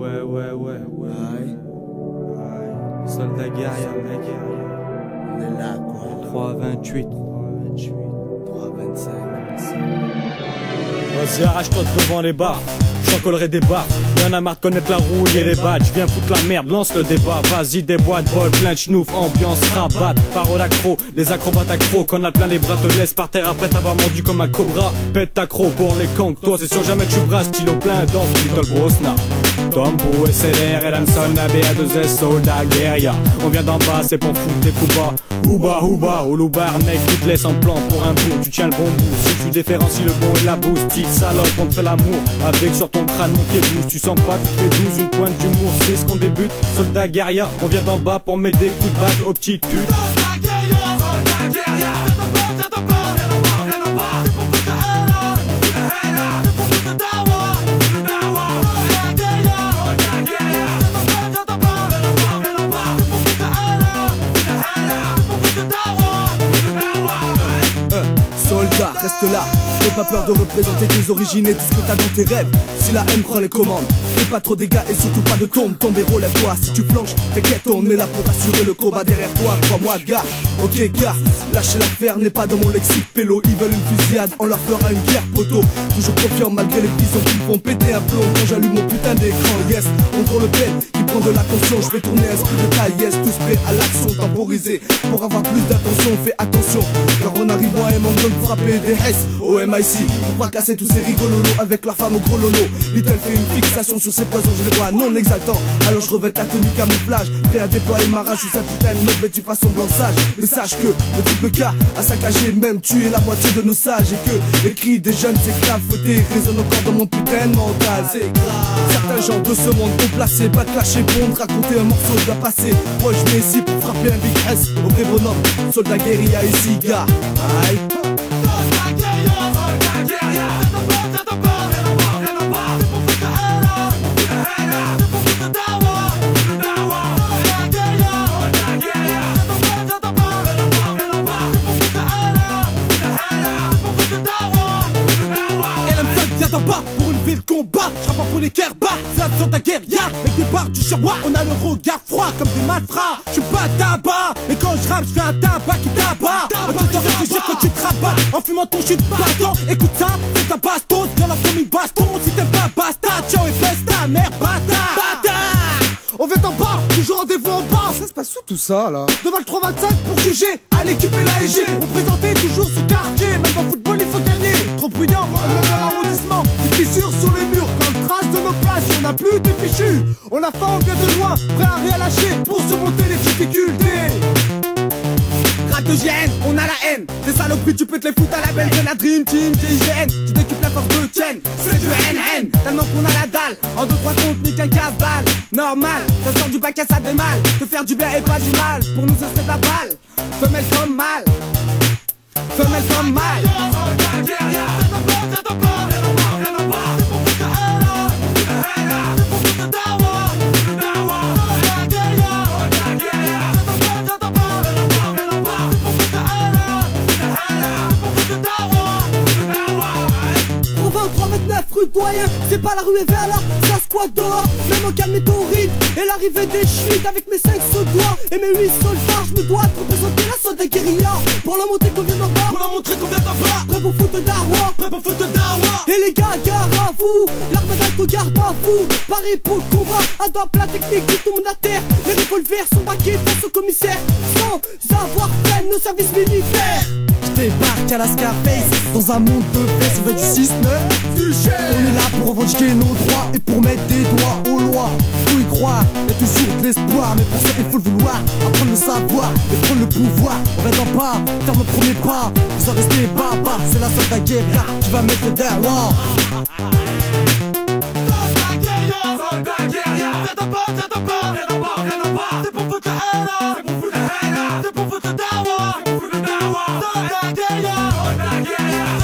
ouais, ouais, ouais, ouais. Aïe, Aïe. Soldat guerrier, mec. on est là quoi. 328. 325. Vas-y, arrache-toi de devant les bars. J'en collerai des barres. Y'en a marre de connaître la rouille et les badges. Viens foutre la merde, lance le débat. Vas-y, des boîtes, bol, plein de schnouf, ambiance, rabat, parole accro. Les acrobates accro, qu'on a plein les bras, te laisse par terre après t'avoir mordu comme un cobra. Pète accro pour les conques. Toi, c'est sûr, jamais tu bras, stylo plein dans Little Brosna. Tombo, SLR, Elanson, ABA2S, soldat, guerrier. On vient d'en bas, c'est pour foutre des coups bas. Ouba, ouba, au loubar, mec, tu te laisses en plan pour un bout. Tu tiens le bon bout, si tu différencies le bon et la bouse. Petite salope, on te fait l'amour. Avec sur ton crâne, mon bouge. Tu sens pas, tu fais 12, une pointe d'humour. C'est ce qu'on débute. Soldat, guerrier, on vient d'en bas pour mettre des coups de batte aux petites reste là. N'aie pas peur de représenter tes origines et tout t'as dans tes rêves. Si la haine prend les commandes, fais pas trop dégâts et surtout pas de tombe. Ton héros lève-toi. Si tu planches, t'inquiète, on est là pour assurer le combat derrière toi. Crois-moi, gars. Ok, gars. Lâcher l'affaire n'est pas dans mon lexique. Pélo, ils veulent une fusillade, on leur fera une guerre, poteau. Toujours confiant malgré les visions qui font péter un plomb quand j'allume mon putain d'écran. Yes, on le peine qui prend de la conscience. Je vais tourner un esprit de taille. Yes, tous prêts à l'action, temporisé. Pour avoir plus d'attention, fais attention. Car en arrivant à un moment de frapper des S au MIC. Pour pas casser tous ces rigololos avec leur femme au gros lolo. Little fait une fixation sur ses poisons, je les vois non exaltants. Alors je revêt ta tenue camouflage. Prêt à déployer ma rage sous sa putain de meuf, mais tu fasses semblant sage. Mais sache que le triple K a saccagé, même tué la moitié de nos sages. Et que les cris des jeunes esclaves fouettés résonnent encore dans mon putain mental. C'est grave. Certains gens de ce monde ont placé, pas de clasher pour me raconter un morceau de la passé. Moi je viens ici pour frapper un big S au vrai bonhomme. Soldat guérilla ici, gars. Aïe. Une ville combat Je pour les kerbas, la ta guérilla. Avec des barres du chihuahua, on a le regard froid comme des malfrats. Je suis pas tabac, et quand je rappe, je fais un tabac qui tabac. On te réfléchir quand tu te rabats. En fumant ton shit battant, écoute ça, c'est ta bastos Viens comme une baston, si t'aimes pas basta. Ciao et baisse ta mère, bâtard. On vient d'en bas, toujours rendez-vous en bas. Ça se passe où tout ça là Devant le 325 pour juger, à l'équipe et la EG On présentait toujours ce quartier, même en football il faut gagner. Trop prudent, le même arrondissement des on a faim, on de loin Prêt à rien lâcher pour surmonter les difficultés. GN, on a la haine. Des saloperies tu peux te les foutre à la belle de la Dream Team GIGN, tu t'occupes la force de tienne C'est du NN, tellement qu'on a la dalle. En deux trois comptes, nique un casse-balle. Normal, ça sort du bac ça fait mal. Te faire du bien et pas du mal Pour nous ce serait de la balle Femelle comme mal 329 rue doyen, c'est pas la rue et vers là, ça squat dehors, même au calme météorite, et l'arrivée des chutes avec mes 5 doigts et mes 8 soldats, je me dois te représenter la soldat guérilla, pour leur montrer vient d'en bas, pour leur montrer vient d'en bas, prêt pour foutre d'arwa, prêt pour foutre d'arwa, et les gars, gare à vous, l'arme d'alto garde à vous, pareil pour le combat, à doigt plat technique, le monde à terre, les revolvers sont braqués face au commissaire, sans avoir fait nos services militaires. Je débarque à la Scarface Dans un monde de fesses, veut du 6 9 on est là pour revendiquer nos droits et pour mettre des doigts aux lois. Faut y croire, y'a toujours de l'espoir. Mais pour ça, il faut le vouloir. Apprendre le savoir et prendre le pouvoir. En restant pas, faire le premier pas. Vous en restez pas, pas. C'est la seule de la guerre là, qui va mettre le terroir. C'est pour foutre la haine là C'est pour foutre le dawa C'est pour foutre le dawa Dans la guerre Dans la guerre